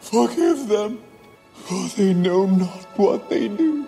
Forgive them, for they know not what they do.